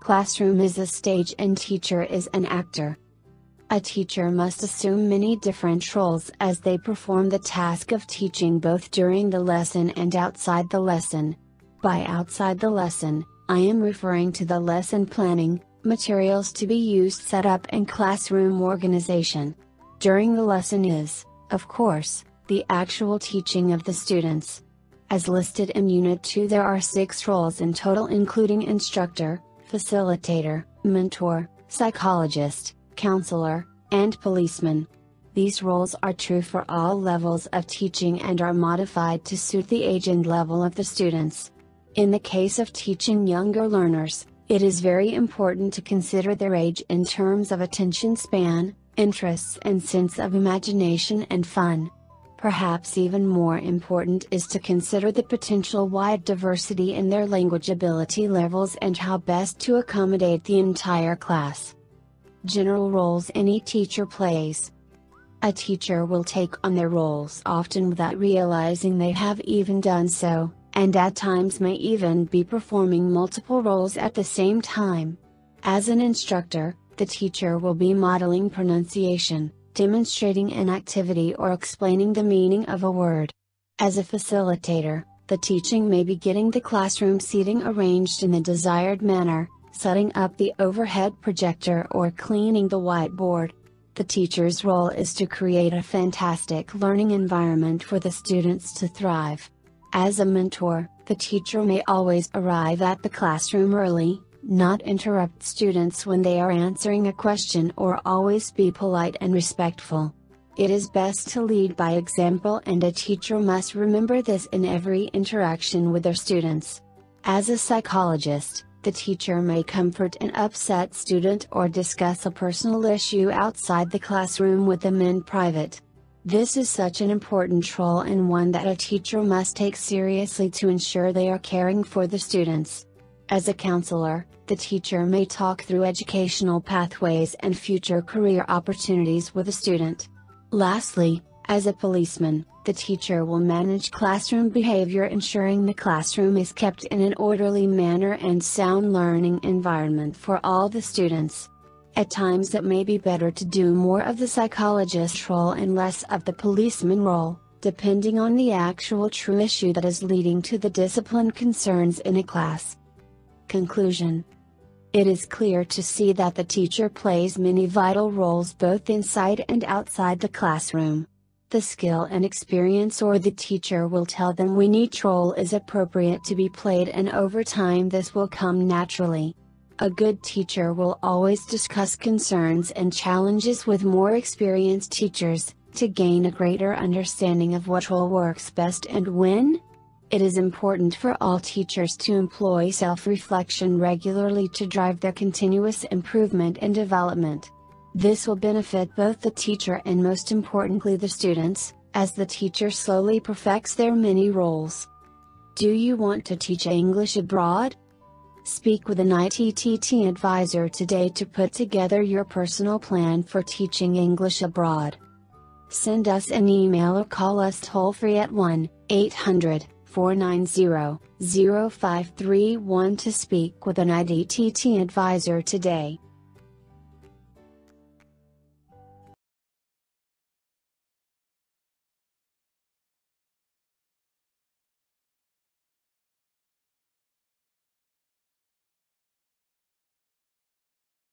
Classroom is a stage and teacher is an actor. A teacher must assume many different roles as they perform the task of teaching both during the lesson and outside the lesson. By outside the lesson, I am referring to the lesson planning, materials to be used setup and classroom organization. During the lesson is, of course, the actual teaching of the students. As listed in Unit 2 there are six roles in total including instructor, facilitator, mentor, psychologist, counselor, and policeman. These roles are true for all levels of teaching and are modified to suit the age and level of the students. In the case of teaching younger learners, it is very important to consider their age in terms of attention span, interests and sense of imagination and fun. Perhaps even more important is to consider the potential wide diversity in their language ability levels and how best to accommodate the entire class. General roles any teacher plays. A teacher will take on their roles often without realizing they have even done so, and at times may even be performing multiple roles at the same time. As an instructor, the teacher will be modeling pronunciation, demonstrating an activity or explaining the meaning of a word. As a facilitator, the teaching may be getting the classroom seating arranged in the desired manner, setting up the overhead projector or cleaning the whiteboard. The teacher's role is to create a fantastic learning environment for the students to thrive. As a mentor, the teacher may always arrive at the classroom early, not interrupt students when they are answering a question or always be polite and respectful. It is best to lead by example and a teacher must remember this in every interaction with their students. As a psychologist, the teacher may comfort an upset student or discuss a personal issue outside the classroom with them in private. This is such an important role and one that a teacher must take seriously to ensure they are caring for the students. As a counselor, the teacher may talk through educational pathways and future career opportunities with a student. Lastly, as a policeman, the teacher will manage classroom behavior ensuring the classroom is kept in an orderly manner and sound learning environment for all the students. At times it may be better to do more of the psychologist role and less of the policeman role, depending on the actual true issue that is leading to the discipline concerns in a class. Conclusion It is clear to see that the teacher plays many vital roles both inside and outside the classroom the skill and experience or the teacher will tell them when each role is appropriate to be played and over time this will come naturally. A good teacher will always discuss concerns and challenges with more experienced teachers, to gain a greater understanding of what role works best and when. It is important for all teachers to employ self reflection regularly to drive their continuous improvement and development. This will benefit both the teacher and most importantly the students, as the teacher slowly perfects their many roles. Do you want to teach English abroad? Speak with an ITTT advisor today to put together your personal plan for teaching English abroad. Send us an email or call us toll free at 1 800 490 0531 to speak with an ITTT advisor today.